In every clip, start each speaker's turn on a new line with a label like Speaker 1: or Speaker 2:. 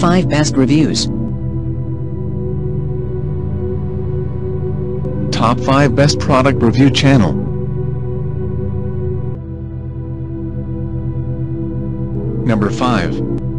Speaker 1: 5 Best Reviews.
Speaker 2: Top 5 Best Product Review Channel. Number 5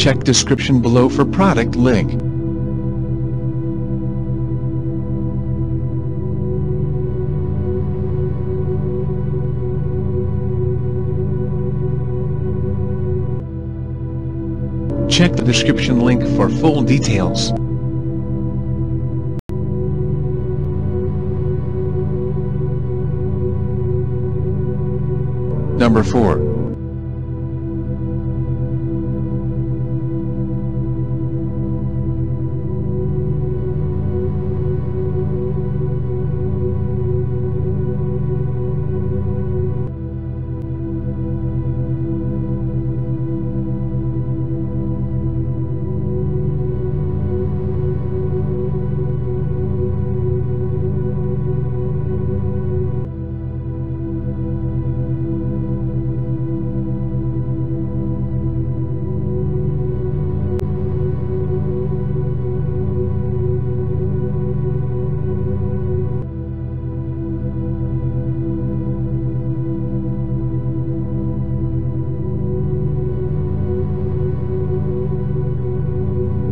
Speaker 2: Check description below for product link. Check the description link for full details. Number 4.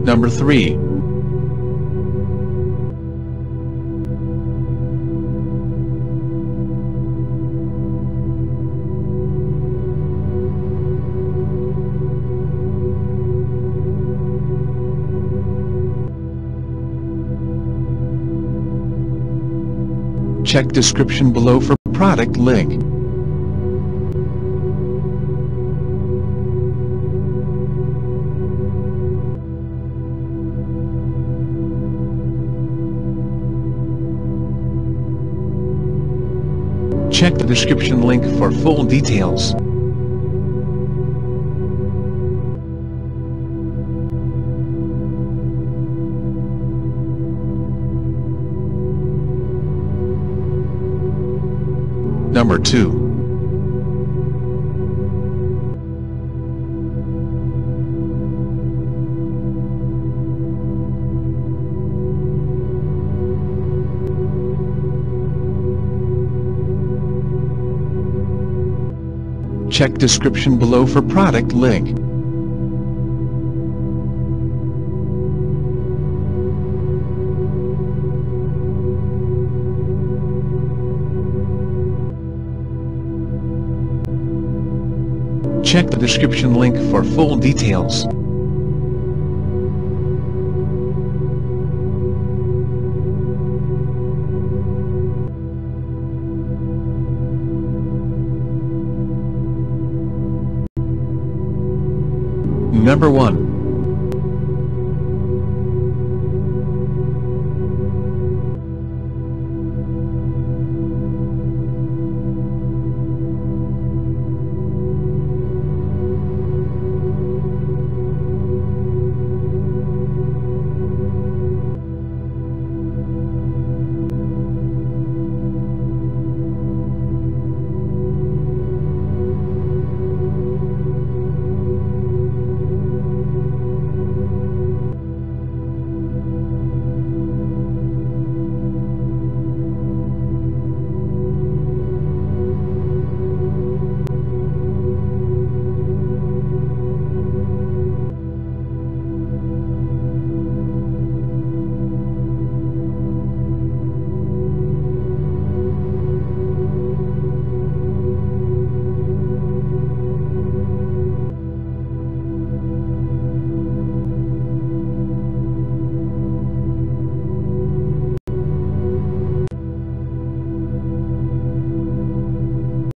Speaker 2: Number 3. Check description below for product link. Check the description link for full details. Number 2. Check description below for product link. Check the description link for full details. Number 1